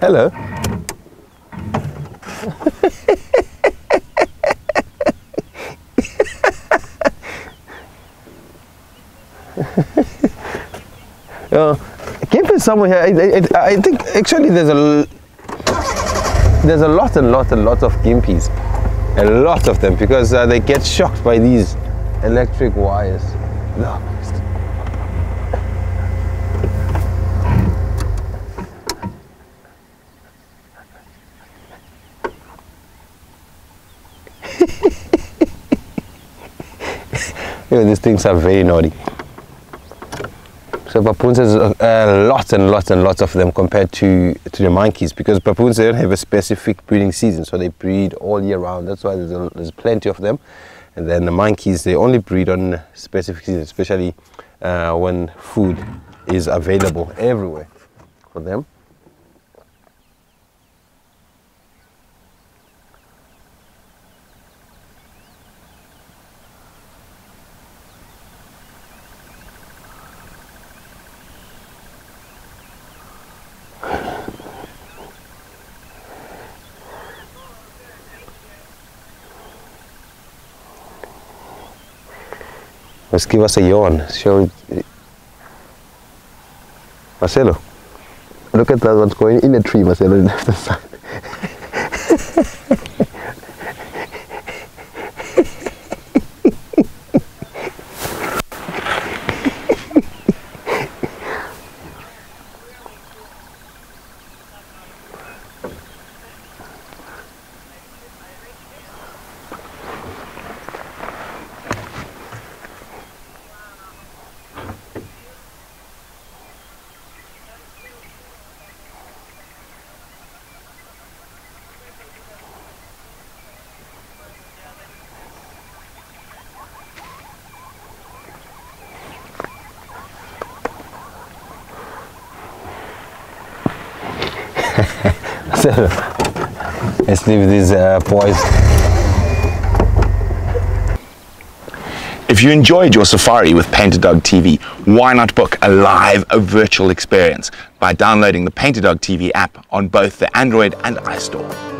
Hello. uh, keep it somewhere here. I, I, I think actually there's a there's a lot and lot and lot of gimpies, a lot of them because uh, they get shocked by these electric wires. You know, these things are very naughty. So baboons has a, a lot and lots and lots of them compared to to the monkeys because baboons they don't have a specific breeding season, so they breed all year round. That's why there's, a, there's plenty of them. And then the monkeys they only breed on specific seasons, especially uh, when food is available everywhere for them. Let's give us a yawn. Show Marcelo. Look at that one's going in a tree, Marcelo, left the side. still. Let's leave these uh, boys. If you enjoyed your safari with Painted Dog TV, why not book a live a virtual experience by downloading the Painted Dog TV app on both the Android and iStore. Store.